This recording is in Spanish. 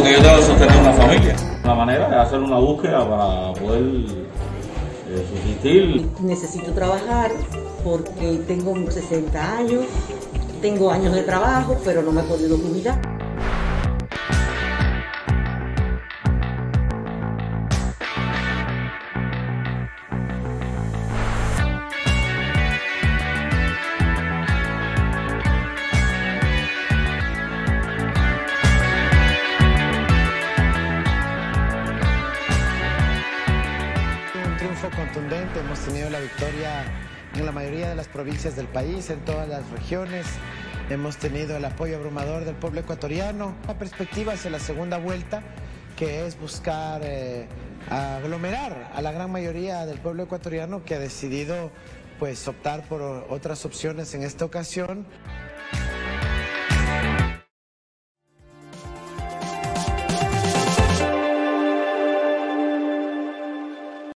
porque yo tengo que sostener una familia. La manera es hacer una búsqueda para poder eh, subsistir. Necesito trabajar porque tengo 60 años, tengo años de trabajo, pero no me he podido jubilar. Triunfo contundente, hemos tenido la victoria en la mayoría de las provincias del país, en todas las regiones. Hemos tenido el apoyo abrumador del pueblo ecuatoriano. La perspectiva hacia la segunda vuelta, que es buscar eh, aglomerar a la gran mayoría del pueblo ecuatoriano que ha decidido pues optar por otras opciones en esta ocasión.